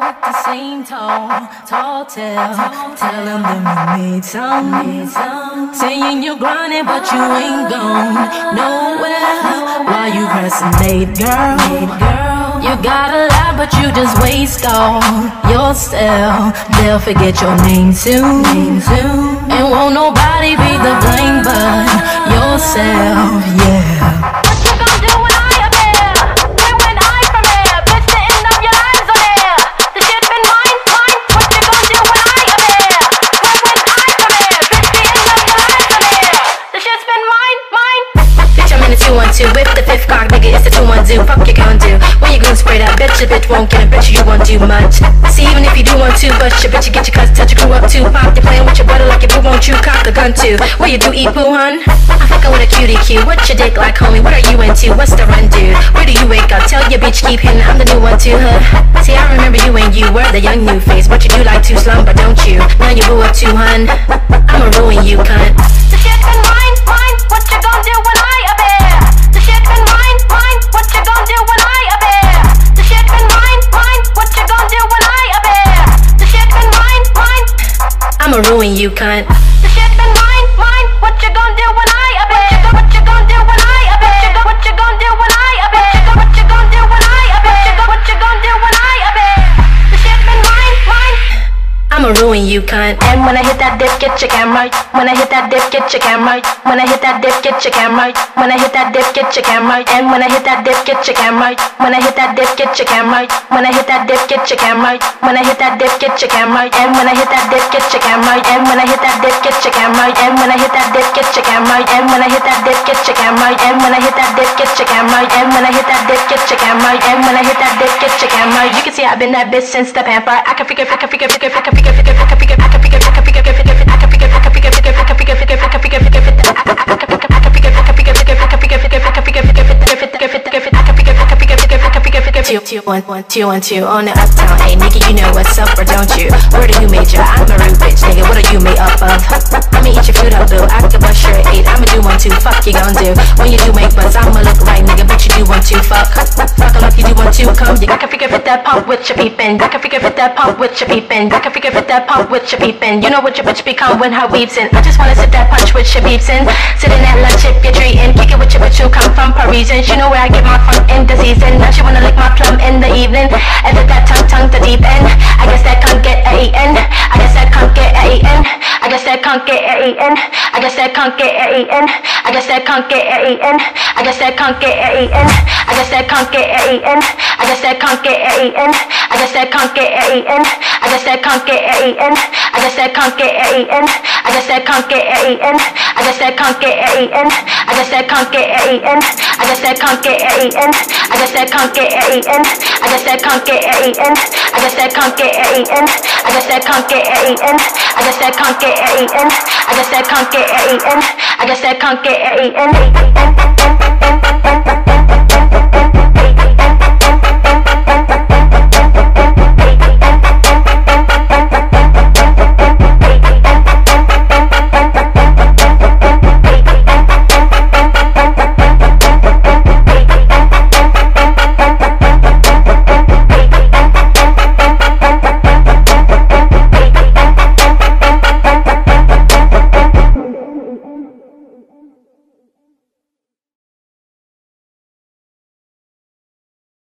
with the same tone, tall tale. Tell them that we need some, need some. Saying you're grinding, but you ain't gone nowhere. Why you procrastinate, girl? You got a lot, but you just waste all yourself. They'll forget your name soon, name soon. 212. Fuck you gon' do? When you gon' spray that bitch, your bitch won't get it, bitch, you you won't do much. See, even if you do want to, but your bitch, you get your cuss, touch your crew up too. Pop, you playing with your brother like your boo won't you cock a gun too. What you do, eat poo, hun? I'm fucking with a cutie cue. What's your dick like, homie? What are you into? What's the run, dude? Where do you wake up? Tell your bitch, keep hitting, I'm the new one too, huh? See, I remember you and you were the young new face, but you do like to slumber, don't you? Now you boo up too, hun. Ruin you, cunt. when you can and when I hit that dip, get your camera. When I hit that dip, get your camera. When I hit that dip, get your camera. When I hit that dip, get your camera. And when I hit that dip, get your camera. When I hit that dip, get your camera. When I hit that dip, get your camera. When I hit that dip, get your camera. And when I hit that dip, get your camera. And when I hit that dip, get your camera. And when I hit that dip, get your camera. And when I hit that dip, get your camera. And when I hit that dip, get your camera. And when I hit that dip, get your camera. And when I hit that dip, get your camera. You can see I've been that bitch since the pamper. I can figure, I can figure, figure, I can figure, figure, figure two, two, one, one, two, one, two on the uptown. Hey, nigga, you know what's up or don't you? Where do you made major? I'm a rude bitch, nigga. What are you made up of? I'ma eat your food up, boo. I can bust your eight. I'ma do one, two. Fuck you gon' do when you do you. Come, I can figure fit that pump with your peepin'. I can figure fit that pump with your peepin'. I can figure fit that pump with your peepin'. You know what your bitch become when her weeps in. I just wanna sit that punch with your peeps in. Sitting at lunch if you're treating. Kick it with your bitch who come from Parisian. She know where I get my fun in the season. Now she wanna lick my that can't get a E-N. I guess that can't get a E-N. I guess that can't get a E-N. I guess that can't get a E-N. I guess that can't get a E-N. I guess that can't get a E-N. I guess that can't get a E-N. I guess that can't get a E-N. I guess that can't get a E-N. I guess that can't get a E-N. I guess that can't get a E-N. I guess that can't get a E-N. I guess that can't get a E-N. I guess that can't get a E-N. I guess that can't get a E-N. I guess that can't get a E-N. I guess that can't get a E-N. I guess that can't get a E-N. I guess that can't get a E-N. I can't get a E-N.